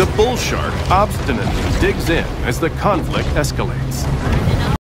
The bull shark obstinately digs in as the conflict escalates.